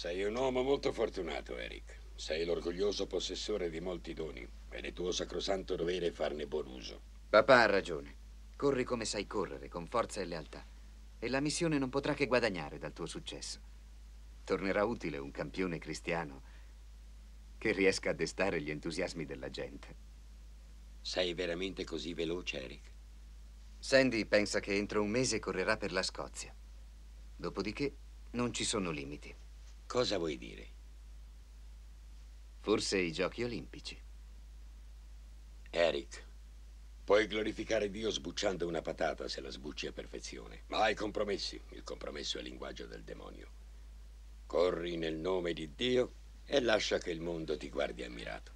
Sei un uomo molto fortunato, Eric. Sei l'orgoglioso possessore di molti doni ed è tuo sacrosanto dovere farne buon uso. Papà ha ragione. Corri come sai correre, con forza e lealtà. E la missione non potrà che guadagnare dal tuo successo. Tornerà utile un campione cristiano che riesca a destare gli entusiasmi della gente. Sei veramente così veloce, Eric? Sandy pensa che entro un mese correrà per la Scozia. Dopodiché non ci sono limiti. Cosa vuoi dire? Forse i giochi olimpici. Eric, puoi glorificare Dio sbucciando una patata se la sbucci a perfezione. Ma hai compromessi. Il compromesso è il linguaggio del demonio. Corri nel nome di Dio e lascia che il mondo ti guardi ammirato.